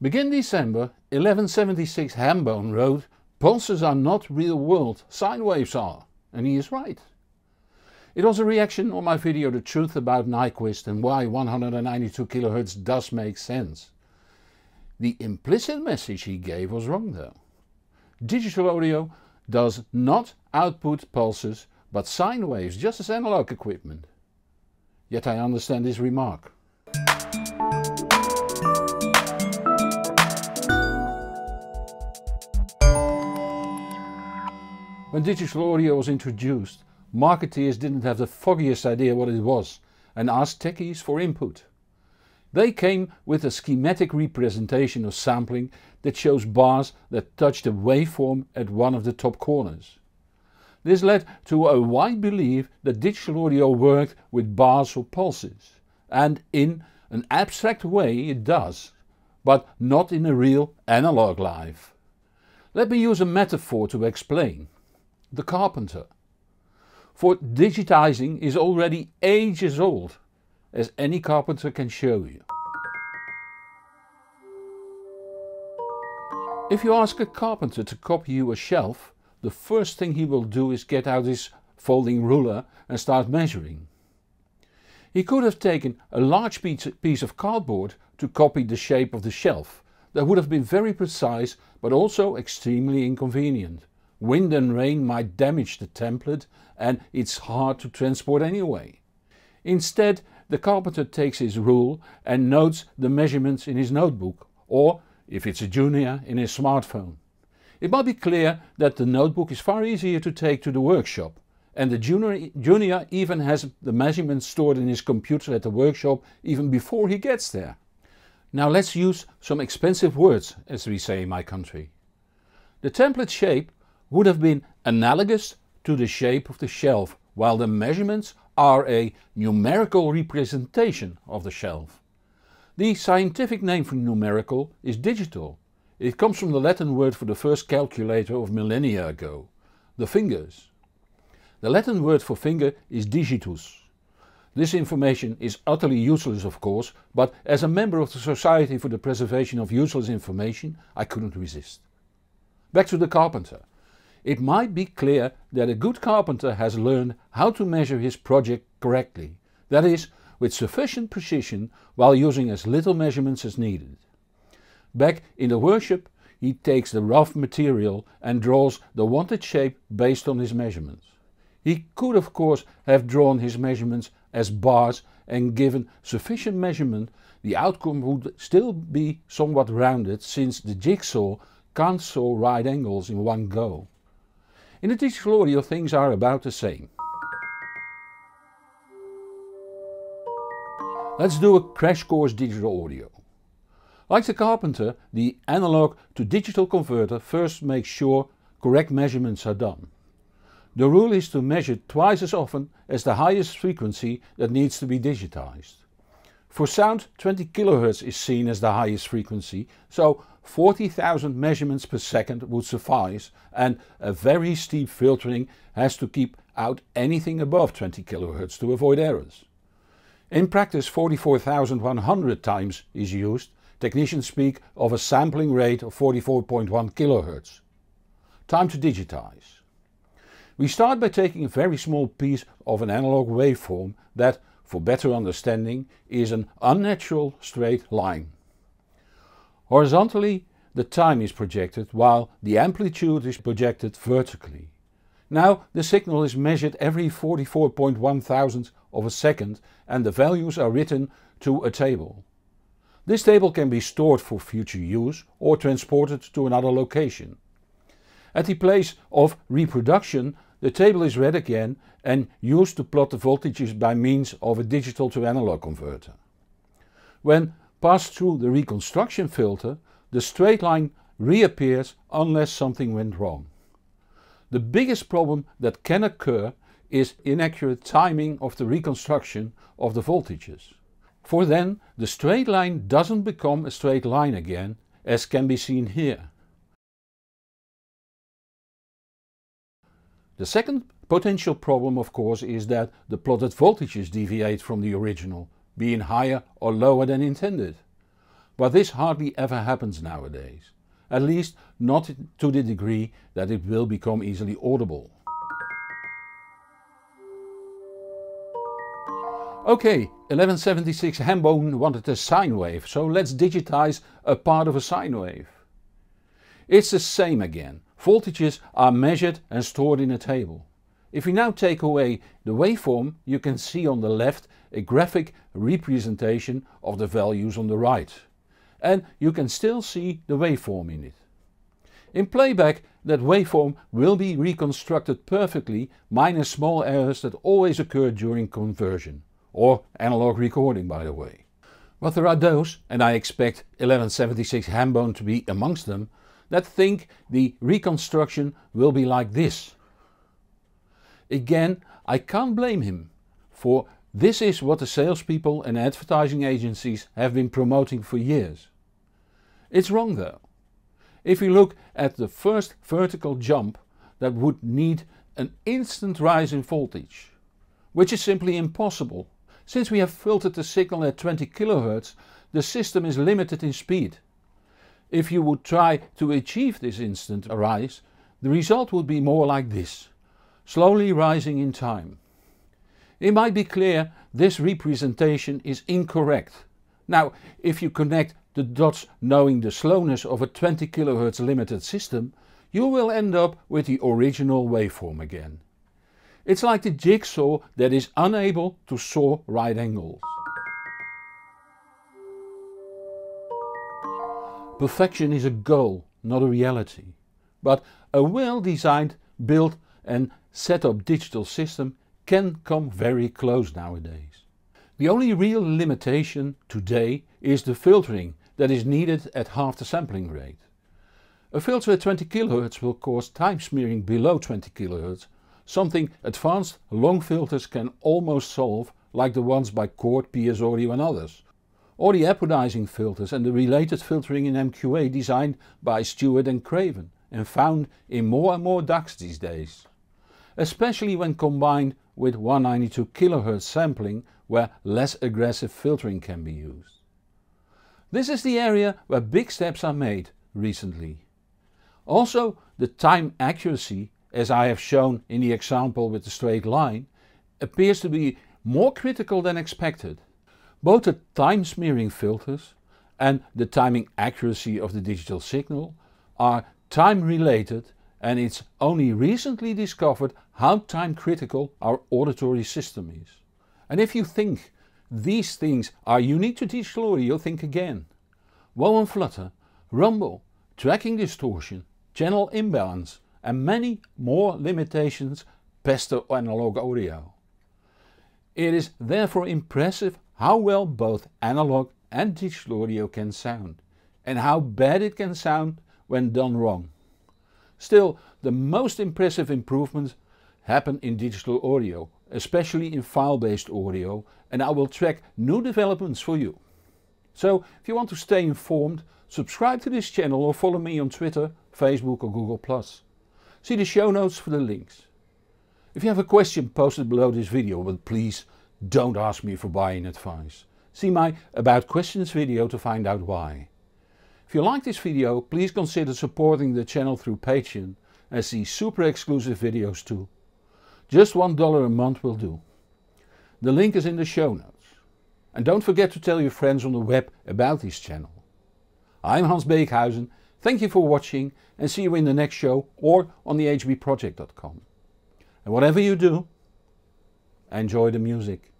Begin December 1176 Hambone wrote Pulses are not real world, sine waves are, and he is right. It was a reaction on my video The Truth About Nyquist and why 192 kHz does make sense. The implicit message he gave was wrong though. Digital audio does not output pulses but sine waves just as analog equipment. Yet I understand his remark. When digital audio was introduced, marketeers didn't have the foggiest idea what it was and asked techies for input. They came with a schematic representation of sampling that shows bars that touch the waveform at one of the top corners. This led to a wide belief that digital audio worked with bars or pulses. And in an abstract way it does, but not in a real analog life. Let me use a metaphor to explain the carpenter. For digitizing is already ages old, as any carpenter can show you. If you ask a carpenter to copy you a shelf, the first thing he will do is get out his folding ruler and start measuring. He could have taken a large piece of cardboard to copy the shape of the shelf. That would have been very precise but also extremely inconvenient. Wind and rain might damage the template and it's hard to transport anyway. Instead the carpenter takes his rule and notes the measurements in his notebook or, if it's a junior, in his smartphone. It might be clear that the notebook is far easier to take to the workshop and the junior, junior even has the measurements stored in his computer at the workshop even before he gets there. Now let's use some expensive words as we say in my country. The template shape would have been analogous to the shape of the shelf, while the measurements are a numerical representation of the shelf. The scientific name for numerical is digital. It comes from the Latin word for the first calculator of millennia ago, the fingers. The Latin word for finger is digitus. This information is utterly useless of course, but as a member of the Society for the Preservation of Useless Information I couldn't resist. Back to the carpenter it might be clear that a good carpenter has learned how to measure his project correctly, that is, with sufficient precision while using as little measurements as needed. Back in the workshop he takes the rough material and draws the wanted shape based on his measurements. He could of course have drawn his measurements as bars and given sufficient measurement the outcome would still be somewhat rounded since the jigsaw can't saw right angles in one go. In the digital audio things are about the same. Let's do a crash course digital audio. Like the carpenter, the analog to digital converter first makes sure correct measurements are done. The rule is to measure twice as often as the highest frequency that needs to be digitized. For sound 20 kHz is seen as the highest frequency, so 40,000 measurements per second would suffice and a very steep filtering has to keep out anything above 20 kHz to avoid errors. In practice 44,100 times is used, technicians speak of a sampling rate of 44.1 kHz. Time to digitize. We start by taking a very small piece of an analog waveform that for better understanding, is an unnatural straight line. Horizontally the time is projected while the amplitude is projected vertically. Now the signal is measured every 44.1 thousandth of a second and the values are written to a table. This table can be stored for future use or transported to another location. At the place of reproduction the table is read again and used to plot the voltages by means of a digital to analog converter. When passed through the reconstruction filter, the straight line reappears unless something went wrong. The biggest problem that can occur is inaccurate timing of the reconstruction of the voltages. For then the straight line doesn't become a straight line again as can be seen here. The second potential problem of course is that the plotted voltages deviate from the original, being higher or lower than intended. but this hardly ever happens nowadays, at least not to the degree that it will become easily audible. Okay, 1176 Hambone wanted a sine wave, so let's digitize a part of a sine wave. It's the same again, voltages are measured and stored in a table. If we now take away the waveform you can see on the left a graphic representation of the values on the right. And you can still see the waveform in it. In playback that waveform will be reconstructed perfectly minus small errors that always occur during conversion or analog recording by the way. But there are those, and I expect 1176 Hambone to be amongst them, that think the reconstruction will be like this. Again, I can't blame him, for this is what the salespeople and advertising agencies have been promoting for years. It's wrong though. If you look at the first vertical jump that would need an instant rise in voltage, which is simply impossible since we have filtered the signal at 20 kHz, the system is limited in speed. If you would try to achieve this instant rise, the result would be more like this, slowly rising in time. It might be clear this representation is incorrect. Now if you connect the dots knowing the slowness of a 20 kHz limited system, you will end up with the original waveform again. It's like the jigsaw that is unable to saw right angles. Perfection is a goal, not a reality. But a well designed, built and set up digital system can come very close nowadays. The only real limitation today is the filtering that is needed at half the sampling rate. A filter at 20 kHz will cause time smearing below 20 kHz something advanced long filters can almost solve like the ones by Chord, PS Audio and others. Or the apodizing filters and the related filtering in MQA designed by Stuart and Craven and found in more and more DACs these days. Especially when combined with 192 kHz sampling where less aggressive filtering can be used. This is the area where big steps are made recently. Also the time accuracy as I have shown in the example with the straight line, appears to be more critical than expected. Both the time smearing filters and the timing accuracy of the digital signal are time related and it's only recently discovered how time critical our auditory system is. And if you think these things are unique to digital audio, think again. Wow and flutter, rumble, tracking distortion, channel imbalance, and many more limitations pester analog audio. It is therefore impressive how well both analog and digital audio can sound and how bad it can sound when done wrong. Still, the most impressive improvements happen in digital audio, especially in file-based audio and I will track new developments for you. So if you want to stay informed, subscribe to this channel or follow me on Twitter, Facebook or Google+. See the show notes for the links. If you have a question post it below this video but please don't ask me for buying advice. See my about questions video to find out why. If you like this video please consider supporting the channel through Patreon and see super exclusive videos too. Just one dollar a month will do. The link is in the show notes. And don't forget to tell your friends on the web about this channel. I'm Hans Beekhuyzen Thank you for watching and see you in the next show or on the hbproject.com. And whatever you do, Enjoy the music.